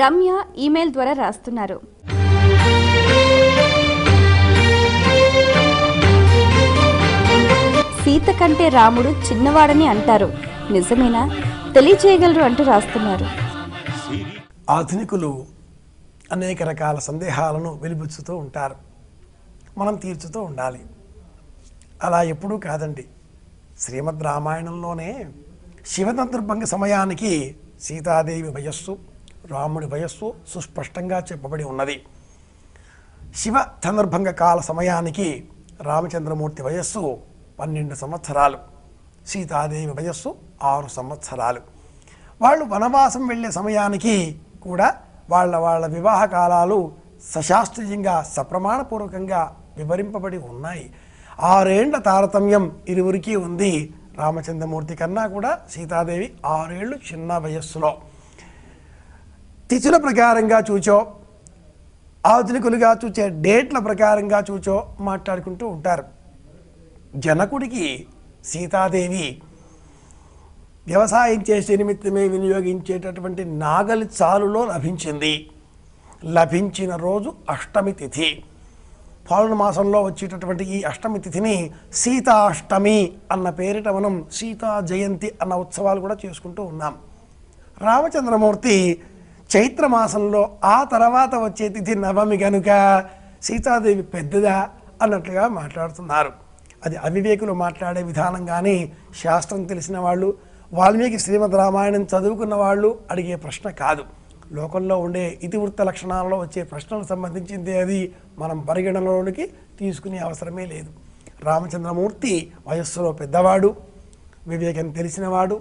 Ramya email ద్వారా రాస్తున్నారు. సీత కంటే రాముడు చిన్నవాడని అంటారు. నిజమేనా? తెలియచేయగలరు అంటూ రాస్తున్నారు. ఆధునికులు అనేక రకాల సందేహాలను వెలిబుచ్చుతూ ఉంటారు. మనం తీర్చుతూ ఉండాలి. అలా ఎప్పుడూ కాదండి. శ్రీమద్ రామాయణంలోనే శివతంతుర్భంగ సమయానికి సీతాదేవి వయస్సు రాముడి వయస్సు సుస్పష్టంగా చెప్పబడి ఉన్నది. శివ చంద్రభంగ కాల సమయానికి రామచంద్రమూర్తి వయస్సు పన్నెండు సంవత్సరాలు. సీతాదేవి వయస్సు ఆరు సంవత్సరాలు. వాళ్ళు వనవాసం వెళ్ళే సమయానికి కూడా వాళ్ళ వాళ్ళ వివాహ కాలాలు సశాస్త్రీయంగా సప్రమాణపూర్వకంగా వివరింపబడి ఉన్నాయి. ఆరేండ్ల తారతమ్యం ఇరువురికి ఉంది రామచంద్రమూర్తి కన్నా కూడా సీతాదేవి ఆరేళ్ళు చిన్న వయస్సులో. తిథుల ప్రకారంగా చూచో ఆధునికులుగా చూచే డేట్ల ప్రకారంగా చూచో మాట్లాడుకుంటూ ఉంటారు. జనకుడికి సీతాదేవి వ్యవసాయం చేసే నిమిత్తమే వినియోగించేటటువంటి నాగలి చాలులో లభించింది. లభించిన రోజు అష్టమి తిథి. పాలన మాసంలో వచ్చేటటువంటి ఈ అష్టమి తిథిని సీతాష్టమి అన్న పేరిట మనం సీతా జయంతి అన్న ఉత్సవాలు కూడా చేసుకుంటూ ఉన్నాం. రామచంద్రమూర్తి చైత్ర మాసంలో ఆ తర్వాత వచ్చే తిథి నవమి కనుక సీతాదేవి పెద్దదా అన్నట్లుగా మాట్లాడుతున్నారు. అది అవివేకులు మాట్లాడే విధానం కానీ శాస్త్రం తెలిసిన వాళ్ళు వాల్మీకి శ్రీమద్ రామాయణం చదువుకున్న వాళ్ళు అడిగే ప్రశ్న కాదు. లోకంలో ఉండే ఇతివృత్త లక్షణాలలో వచ్చే ప్రశ్నలకు సంబంధించింది అది మనం పరిగణనలోనికి తీసుకునే అవసరమే లేదు. రామచంద్రమూర్తి వయస్సులో పెద్దవాడు వివేకం తెలిసినవాడు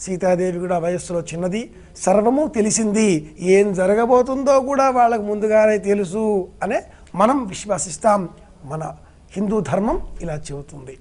సీతాదేవి కూడా వయస్సులో చిన్నది. సర్వము తెలిసింది. ఏం జరగబోతుందో కూడా వాళ్ళకు ముందుగానే తెలుసు అనే మనం విశ్వసిస్తాం. మన హిందూ ధర్మం ఇలా చెబుతుంది.